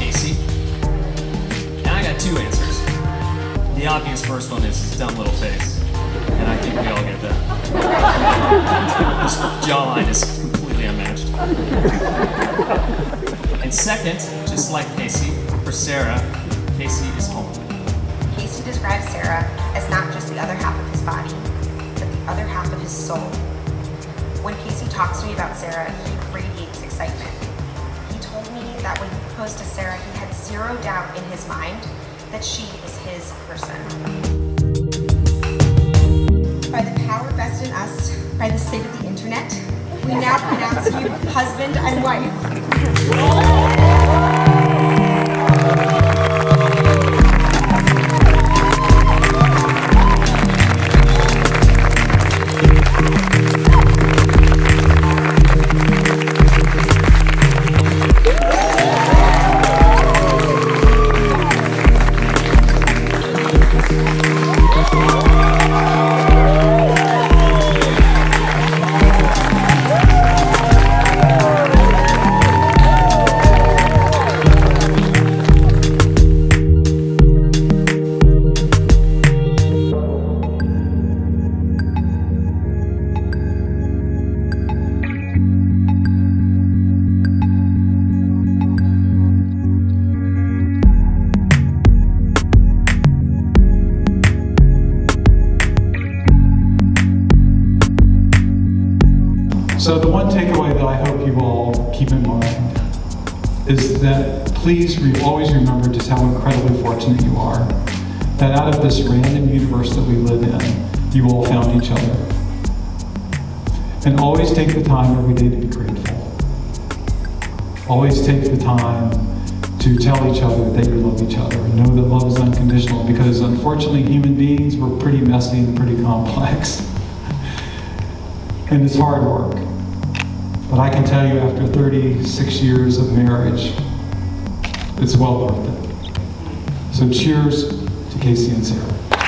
Casey? And I got two answers. The obvious first one is his dumb little face. And I think we all get that. his jawline is completely unmatched. And second, just like Casey, for Sara, Casey is home. Casey describes Sara as not just the other half of his body, but the other half of his soul. When Casey talks to me about Sara, he radiates excitement. Proposed to Sara, he had zero doubt in his mind that she is his person. By the power vested in us by the state of the internet, we now pronounce you husband and wife. So the one takeaway that I hope you all keep in mind is that please re- always remember just how incredibly fortunate you are. That out of this random universe that we live in, you all found each other. And always take the time every day to be grateful. Always take the time to tell each other that you love each other and know that love is unconditional because unfortunately human beings were pretty messy and pretty complex. and it's hard work. But I can tell you after 36 years of marriage, it's well worth it. So cheers to Casey and Sara.